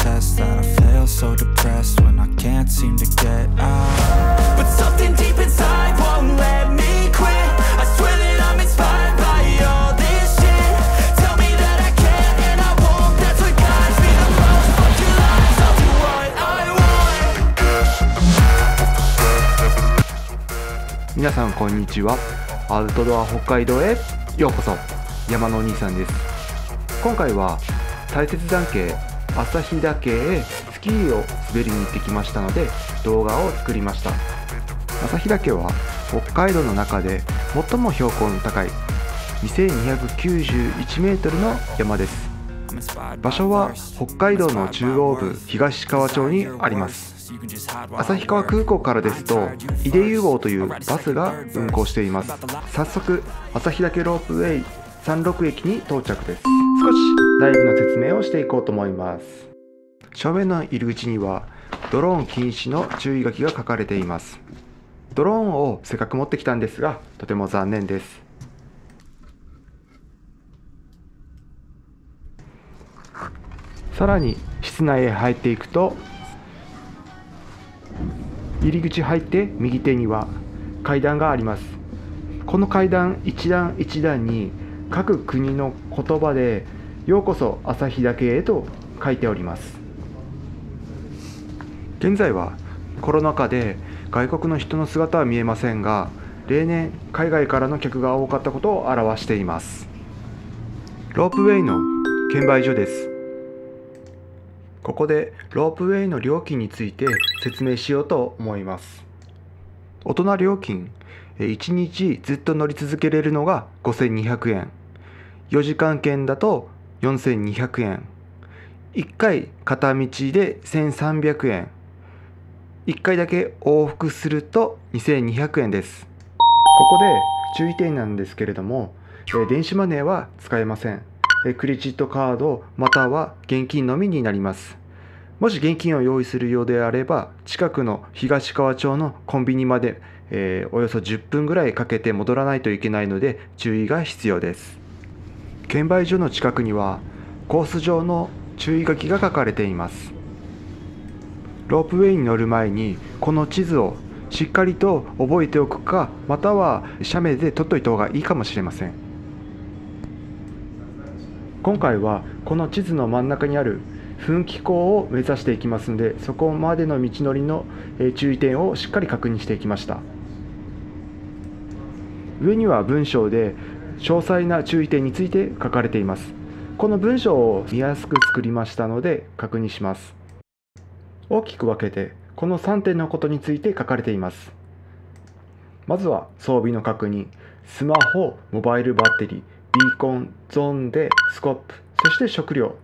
Test that I fail so depressed when I can't seem to get out But something deep inside won't let me quit I swear that I'm inspired by all this shit Tell me that I can't and I won't That's what guides me the most Fuck your lies, I'll do what I want 皆さんこんにちはアウトドア北海道へようこそ山のお兄さんです今回は大雪山系旭岳へスキーを滑りに行ってきましたので動画を作りました。旭岳は北海道の中で最も標高の高い2291メートルの山です。場所は北海道の中央部東川町にあります。旭川空港からですと井出湯号というバスが運行しています。早速旭岳ロープウェイ36駅に到着です。少し内部の説明をしていこうと思います。正面の入り口にはドローン禁止の注意書きが書かれています。ドローンをせっかく持ってきたんですがとても残念です。さらに室内へ入っていくと入り口入って右手には階段があります。この階段一段一段に各国の言葉で「ようこそ旭岳へ」と書いております。現在はコロナ禍で外国の人の姿は見えませんが例年海外からの客が多かったことを表しています。ロープウェイの券売所です。ここでロープウェイの料金について説明しようと思います。大人料金1日ずっと乗り続けれるのが5200円。4時間券だと4200円。1回片道で1300円。1回だけ往復すると2200円です。ここで注意点なんですけれども電子マネーは使えません。クレジットカードまたは現金のみになります。もし現金を用意するようであれば近くの東川町のコンビニまで、えーおよそ10分ぐらいかけて戻らないといけないので注意が必要です。券売所の近くにはコース上の注意書きが書かれています。ロープウェイに乗る前にこの地図をしっかりと覚えておくかまたは写メで撮っといた方がいいかもしれません。今回はこの地図の真ん中にある噴気口を目指していきますのでそこまでの道のりの注意点をしっかり確認していきました。上には文章で詳細な注意点について書かれています。この文章を見やすく作りましたので確認します。大きく分けてこの3点のことについて書かれています。まずは装備の確認。スマホモバイルバッテリービーコンゾーンでスコップそして食料。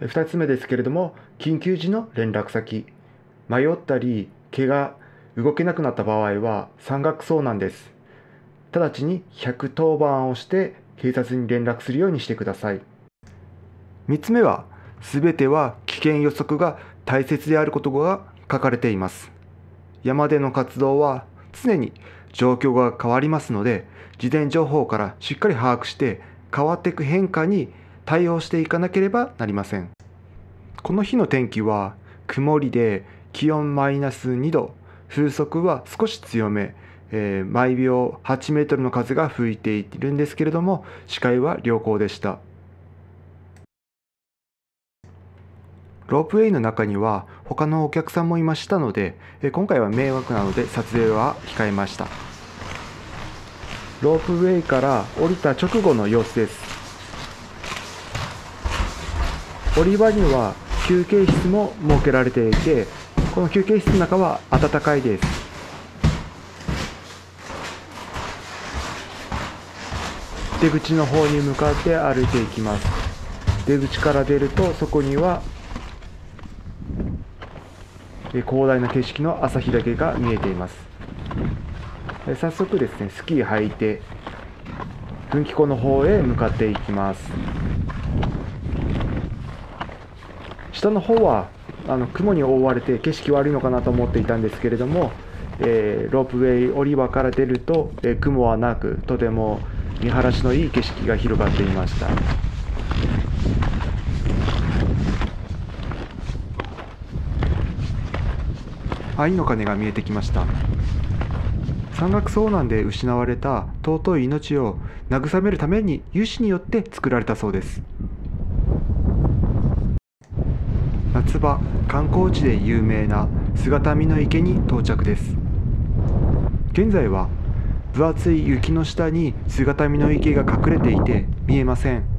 2つ目ですけれども緊急時の連絡先。迷ったり怪我動けなくなった場合は山岳遭難です。直ちに110番をして警察に連絡するようにしてください。3つ目は全ては危険予測が大切であることが書かれています。山での活動は常に状況が変わりますので事前情報からしっかり把握して変わっていく変化に対応していかなければなりません。この日の天気は曇りで気温マイナス2度風速は少し強め、えー毎秒8メートルの風が吹いているんですけれども視界は良好でした。ロープウェイの中には他のお客さんもいましたのでえー今回は迷惑なので撮影は控えました。ロープウェイから降りた直後の様子です。降り場には休憩室も設けられていてこの休憩室の中は暖かいです。出口の方に向かって歩いていきます。出口から出るとそこにはえ広大な景色の旭岳が見えています。え早速ですねスキー履いて噴気口の方へ向かっていきます。下の方はあの雲に覆われて景色悪いのかなと思っていたんですけれども、えーロープウェイ降り場から出ると、えー雲はなくとても見晴らしのいい景色が広がっていました。愛の鐘が見えてきました。山岳遭難で失われた尊い命を慰めるために有志によって作られたそうです。夏場観光地で有名な姿見の池に到着です。現在は分厚い雪の下に姿見の池が隠れていて見えません。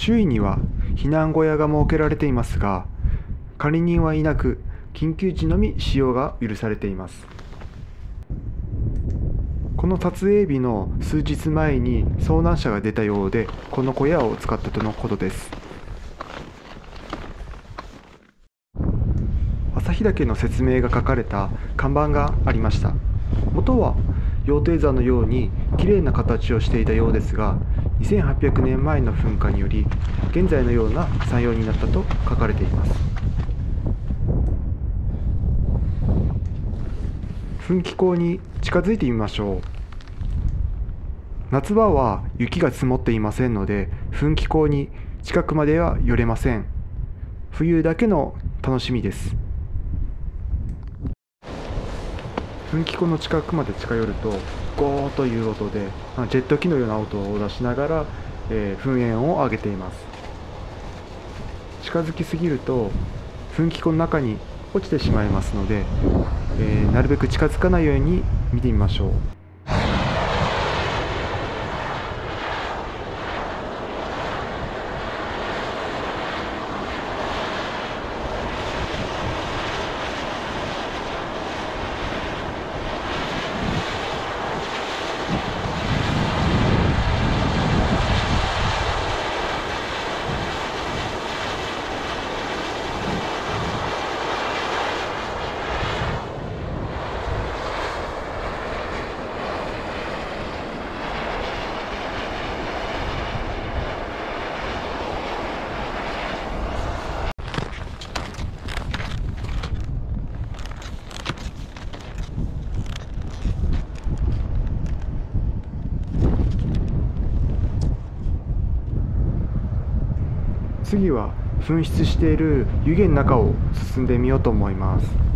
周囲には避難小屋が設けられていますが管理人はいなく緊急時のみ使用が許されています。この撮影日の数日前に遭難者が出たようでこの小屋を使ったとのことです。旭岳の説明が書かれた看板がありました。元は羊蹄山のように綺麗な形をしていたようですが2800年前の噴火により現在のような山容になったと書かれています。噴気口に近づいてみましょう。夏場は雪が積もっていませんので噴気口に近くまでは寄れません。冬だけの楽しみです。噴気口の近くまで近寄るとゴーという音でジェット機のような音を出しながら、えー、噴煙を上げています。近づきすぎると噴気口の中に落ちてしまいますので、えー、なるべく近づかないように見てみましょう。次は噴出している湯気の中を進んでみようと思います。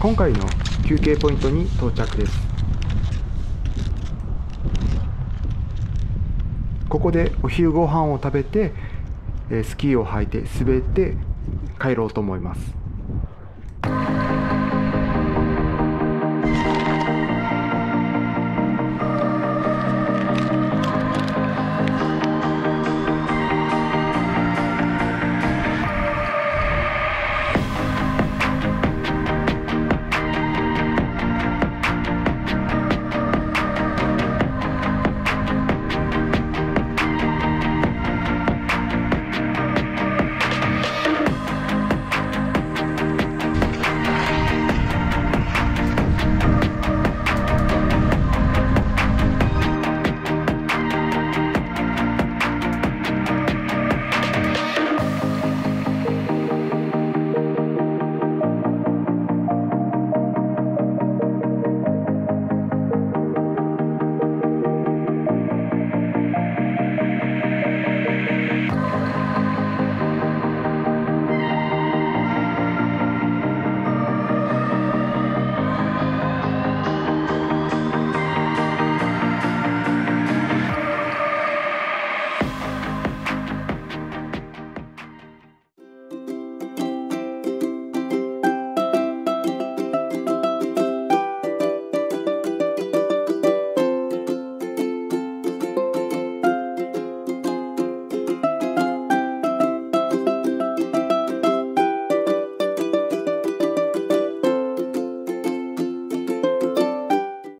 今回の休憩ポイントに到着です。ここでお昼ご飯を食べてスキーを履いて滑って帰ろうと思います。